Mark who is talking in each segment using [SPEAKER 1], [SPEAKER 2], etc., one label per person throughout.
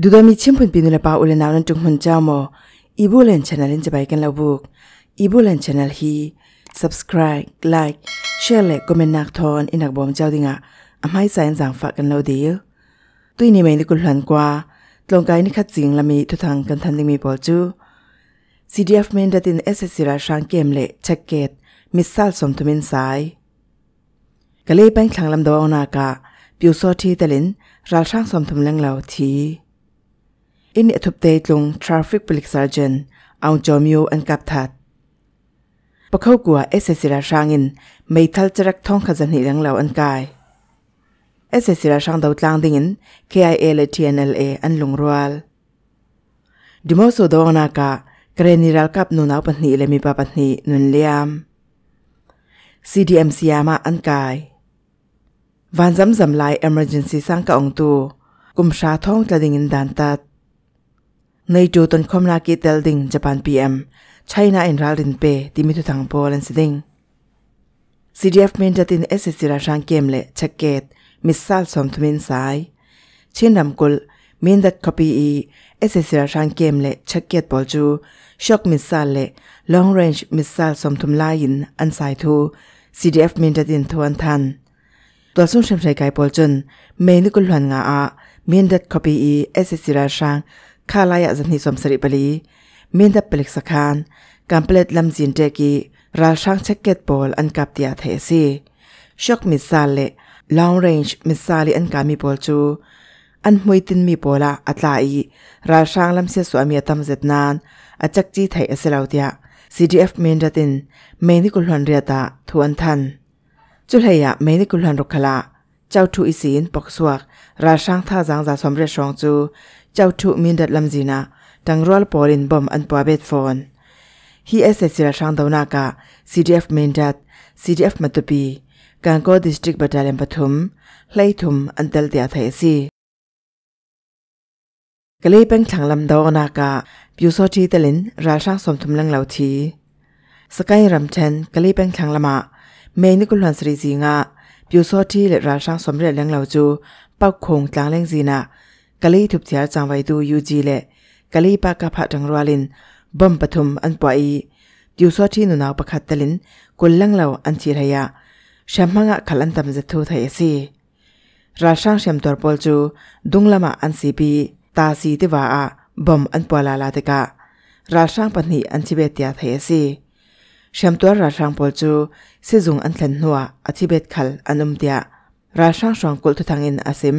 [SPEAKER 1] ดูดามีชิมพุนปีนุลปาอุเลนาวนันจุงหุนเจ้าโมอีบูเลนชแนลินจะไปกันแล้วบุกอีบูเลนชแนลฮี subscribe like share และคอมเมนต์นักทอนอินักบอมเจ้าดิงะอำให้สายสังฝากกันแล้วเดียวตุยนี่ไม่ได้กุลหันกว่าตรงกายนี่คัดจริงละมีทุทางกันทันดิมีปอจู CDF เมนดัตินเอสเอสิราชางเกมเละเช็คเกตมิสซัลสมทุมินสายกะเลยเป็นคลังลำดอวนากะปิวโซทีเตลินราช่างสมทุมเลงเหล่าที อินเอทุบเตตลงทราฟิก Police Sergeant เอาจอมิวอันกับทัดปะเข้ากัวเอสเอสิราชางินไม่ทัลจรักท่องขจันหิเลงเหล่าอันกายเอสเอสิราชางดาวตลางดิ่ง KIA และ TNLA อันลงรัวลดิโมโซดอนากะกรณีรัลกับนุนเอาปัญหีและมีปาปัญหีนุนเลียม CDM สยามาอันกายวันจำจำลาย emergency สังกะองตูกุมชา ในจูตนคอมนากีเตลดิงญี่ปุ่น PM ไชน่าอินรัลดินเปที่มีทุทางโปแลนด์สิง CDF เอฟมนจัตินเอสสิราชางเกมเลช็คเกตมิสซัลสมทมินสายเช่นนำกุลเมนดัดคอปีอีเอสสิราชางเกมเลช็คเกตบอลจูช็อกมิสซัลเล long range มิสซัลสมทุมลายินอันสายทู CDF เอฟมนจัตินทวนทันตัวสุ่งเชมใช้ไกปอลจนเมนิกุลหันงาอาเมนดัดคอปีอีเอสสิราชาง คาลายจันทิสมสริปลีมินดับเปลิกสคานการเปลิดลำจินเจกีราช่างเช็คเก็ตบอลอันกับเตียเทซีช็อกมิสซาเลลองเรนจ์มิสซาลีอันกามีบอลจูอันมวยตินมีบอลอัตลาอีราช่างลำเสียสวามีตัมเซตนานอาจักจีไทยเอสเลาเตีย CDF เมนดัตินเมนิกุลหันเรียตาทวนทันจุลายะเมนิกุลหันรุกขลาเจ้าทูอิสินปกสวกราช่างท่าจังจะสมเร็จรองจู เจ้าทุมินดัดลำจีนาดังรอลปอลินบอมอันปวเบตฟอนฮีเอสเอสิราช่างดาวนากา CDF มินดัด CDF มัตุปีการโกดิสตริกบัตเลนปทุมไลทุมอันเตลเตียไทยซีกะเลยเป็นขังลำดาวนากาบิวโซทีเตลินราช่างสมทุมลังเหล่าทีสกายรัมเชนกะเลยเป็นขังลมาเมนิกุลันสรีจีงาบิวโซทีและราช่างสมเร็จลังเหล่าจูเป้าคงกลางเลงจีนา กะลีทุบเสียจังไว้ดูยูจีเล่กะลีปากกะพะจังรัวลินบอมปฐุมอันปอยดิวสอที่นุนาวประคัดตลินกุลลังเหล่าอันชีรยาแชมมังะขลันตำจะทูไทยซีราช่างเชมตัวปอลจูดุงละมาอันสีปีตาสีที่ว่าอาบอมอันปอลาลาติกะราช่างปนีอันชิเบตยาไทยซีเชมตัวราช่างปอลจูซิจุงอันเทนหัวอธิเบตขลอันอุมเตียราช่างสองกุลทุทังอินอาซิม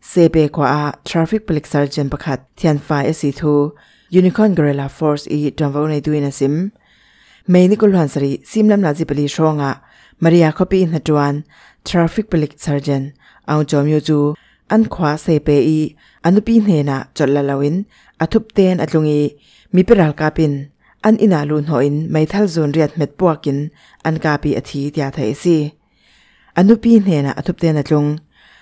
[SPEAKER 1] sebe kwa a traffic police sergeant pakhat thian fa esi thu unicorn guerrilla force i donvo nei duin asim meini kul han sari simlam laji pali shonga maria khopi in hatuan traffic police sergeant au chomyu chu an khwa sebe i anupi hne na cholla lawin athup ten atlungi mi peral kapin an ina lu hoin maithal zon riat met puakin an kapi athi tia thai si. Anupi hne na athup ten atlung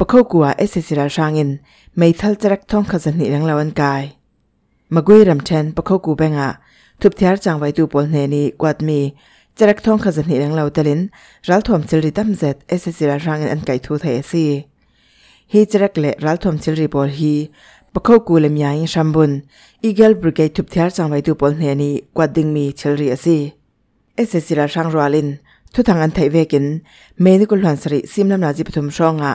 [SPEAKER 1] ปกเข้ากัวเอสสิราชางินไม่ทัลจรักท่องขจันหิรังลาวันกายมากุยรำเชนปกเข้ากูแบงะทุบเทียร์จังไว้ดูปลเนนีกวาดมีจรักท่องขจันหิรังลาวตลินรัลทอมซิลริตัมเซตเอสสิราชางินอันไกทูเทซีฮีจรักเลรัลทอมซิลริบอลฮีปกเข้กูเลมยายิชัมบุนอีเกลบริเกตทุบเทียร์จังไว้ดูปลเนนีกวาดดิงมีซิลริอซีเอสสิราชางรัวลินทุทางอันไทยเวกินเมนิกุลหันสริซิมลำนาจิปทุมช่องอะ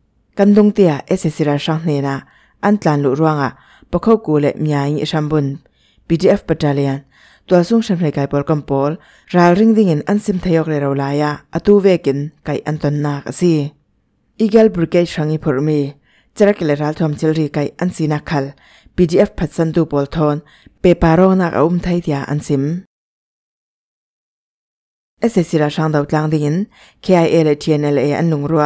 [SPEAKER 1] กันตุงเตียเอสเซราช่างเนนะอันตลันลุร่วงอะปกเข้ากูเละมีอิงชัมบุน PDF ปัจจัยนตัวสูงชัมเลยกายปอลกัมปอลรายริงดิ่งอันซิมทยอกเลราลายะอัตูเวกินกายอันตนนักสีอีเกลบริเกชังอีพอร์มีจระเข้เลราทอมจิลรีกายอันซีนักขัล PDF พัดสันตูบอลทอนเปปารองนักอุ้มไทยเดียอันซิมเอสเซราช่างดาวกลางดิ่ง KIA เลทีเ TNLA อันลุงรัว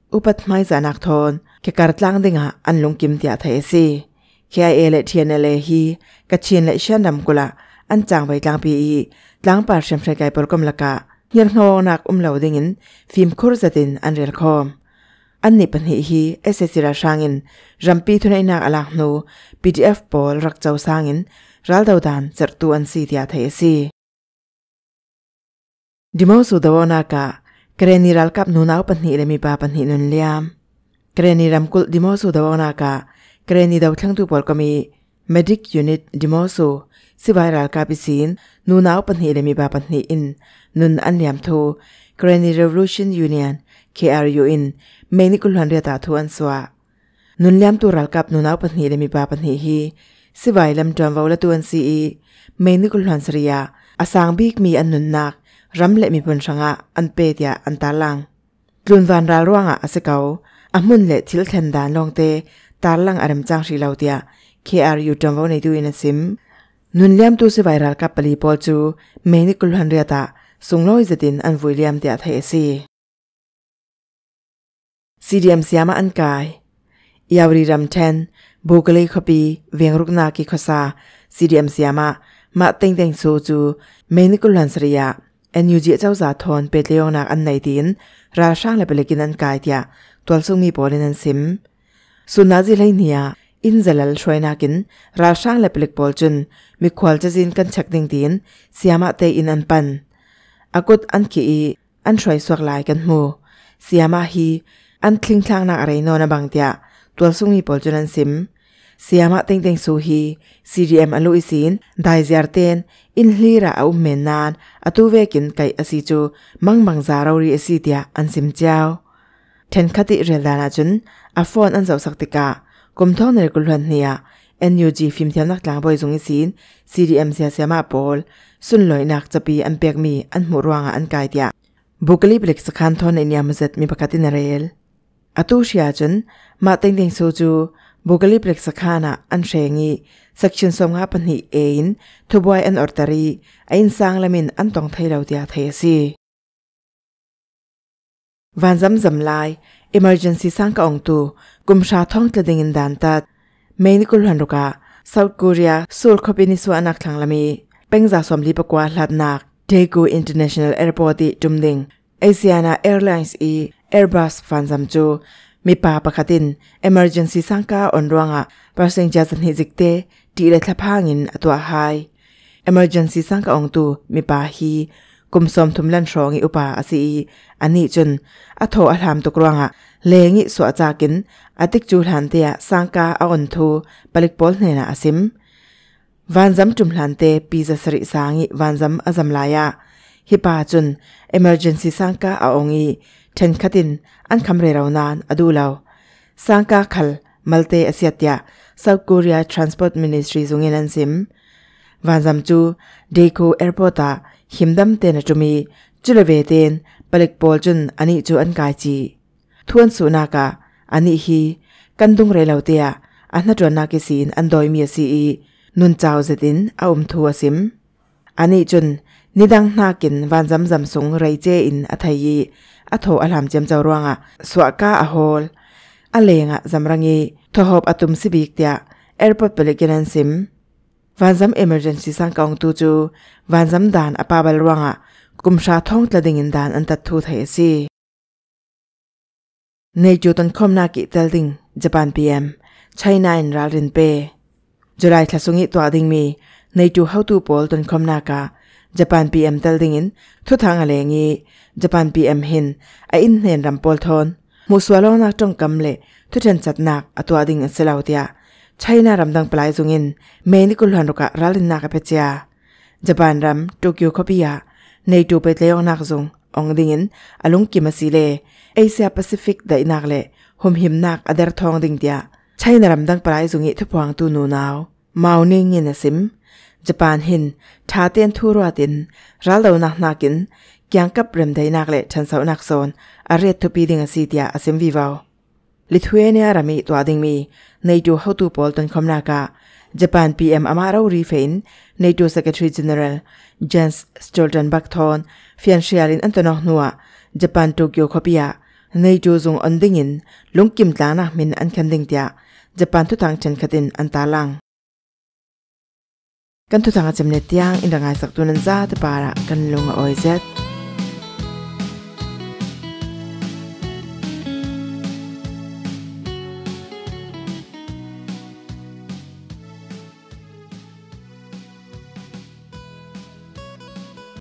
[SPEAKER 1] อุปัตไมจานักทอนเกการตลางดิงะอันลงกิมเตียไทยซีเคไอเอเลทียนเลฮีกัชินเลเชนดำกุละอันจางไปกลางปีอีลางปาร์ชมเฟรกายปลกมละกะเงียงงนักอุมเหลาดิงินฟิล์มคูร์ซตินอันเรียลคอมอันนี้ปัญหาฮีเอสเอสิราชางินรัมปีทุนไอนักอลักนูพีดีเอฟปอลรักเจ้าสางิน ral dau dan zer tu an si tia thai si dimo su dawona ka kreni ral kap nu nau panni le mi pa panni nun liam kreni ram kul dimo su dawona ka kreni dau thang tu pol kami medic unit dimo su si viral ka pisin nu nau panni le mi pa panni in nun an liam thu kreni revolution union KRU in meni kul han ria ta thu an swa nun liam tu ral kap nu nau panni le mi pa panni hi สิไวลำจอมวาลตัวนีเมนิกุลหันส ริยาอาสางบีกมีอันนุนนักรำเละมีพนชังะอันเปียอันตาลังกลุ่นวันราร่วงอะสเกาอามุนเละทิลเทนดานลงเตตาลังอารมจังสีเหลาเตีย KRU จอมวาในดูอินซิมนุนเลียมตูสิไวรัลกับปลีปอลจูเมนิกุลหันเรียตาสุงลอยจดินอันวุยเลียมเตียไทยซี CDM เสียมาอันกายยาวรีรำเทน bogale khopi veng rukna ki khosa cdm siama ma teng teng so chu medical lansria NUG chau za thon petleong nak an nei tin ra sang le pelekin an kai tia tol sung mi polin an sim sunaji lai nia in zalal shroina kin ra sang le pelek pol chun mi khwal cha jin kan chak ding tin siama te in an pan akut an ki i an shroi swak lai kan mu siama hi an thling thlang na are no na bang tia tol sung mi pol chun an sim siama teng teng su hi CDM alu isin dai zer ten in hlira au men nan atu vekin kai asi chu mang mang zarau ri asi tia an sim chao ten khati rel dana chun a phone an zau saktika kum thon ner kul han nia NUG phim thiam nak tlang boy zung isin CDM sia siama pol sun loi nak chapi an pek mi an mu ruanga an kai tia bukali blek sakhan thon in yamazet mi pakati na rel atu shia chun ma teng teng su chu บุกลิปเล็กสักขานะอันเชงีสักชินสมงาปันหิเองทุบวยอันออร์ตรีอินสางละมินอันตองไทยเราเดียไทยซีวันจำจำลาย emergency สังกองตูกุมชาท่องตะดิงินดันตัดเมนิกุลฮันรุกา South Korea สูลคบินิสวานักทางละมีเป็งจาสมลีปกว่าหลัดนักเดกู International Airport ดุมดิง Asiana Airlines e Airbus ฟันจำจู มีปาปะคัดิน emergency สังกาอนรวงอะปัสเซนจาสันฮิจิกเตตีเลทพางินอตัวไฮ emergency สังกาองตูมีปาฮีกุมสมทุมลันชองอุปาอสีอันนี้จนอโทอธรรมตุกรวงอะเลงิสวจากินอติกจูหลันเตียสังกาออนทูปลิกปอลเนนะอซิมวันซัมจุมหลันเตปีจะสริสางิวันซัมอซัมลายะฮิปาจุน emergency สังกาอาองอี chen khatin an khamre raunan adulaw sangka khal malte asiatya south korea transport ministry zungin an sim. Wanzam chu deko airport ta himdam te na tumi chulave ten palik pol chun ani chu an kai chi. Thuan su na ka ani hi kandung re laute lautea anna tron na ki sin an doi mi si i nun chau zetin a um thu asim ani chun nidang na kin wanzam zam sung rei che in athai อัะโถอลามเจมเจ้ารวงอะสวก้าอะโฮลอเลงอะจำรังยีทหอบอตุมสิบิกเตียแอร์พอร์ตเปลิกินันซิมวันจำเอมเมอร์เจนซีสังกองตูจูวันจำด่านอปาบลรวงอะกุมชาท้องตะดิ่งินดานอันตัดทูเทซีในจูตันคอมนากิเตลดิงญี่ปุ่นพีเอ็มไชน่าอิราลินเปจุลัยทัศงิตัวดิงมีในจูเฮาตูปอลตันคอมนากาญี่ปุ่นพีเอ็มเตลดิงินทุทางอะไรงี้ Japan PM hin a in nen rampol thon muswalo na tong kamle thu then chat nak atwa ding selaw tia China ramdang plai zungin meini kul han roka ralin na ka pechia Japan ram Tokyo khopia nei tu pe leong nak zung ong dingin alung ki masile Asia Pacific da inak le hom him nak adar thong ding tia China ramdang plai zungi thu pwang tu nu naw mauning in asim Japan hin tha ten thu ro tin ral do nak nakin ยังกับเริ่มได้นักเละฉันสาวนักสอนอารียทุปีดิงสีเดียอาเซมวิวาวลิทัวเนียรามีตัวดิงมีในดูเฮาตูปอลตันคอมนากาญี่ปุ่นพีเอ็มอามารารีเฟนในดูสก็ทรีเจเนอเรลเจนส์สโตลเดนบักทอนฟิอันเชียรินอันตนอหนัวญี่ปุ่นโตเกียวคอปิอาในดูซงอันดิงินลุงกิมตานะมินอันคันดิงเดียญี่ปุ่นทุทางฉันคดินอันตาลังกันทุทางจำเนตียงอินดังไงสักตัวนั้นซาตบาระกันลงอ้อยเซ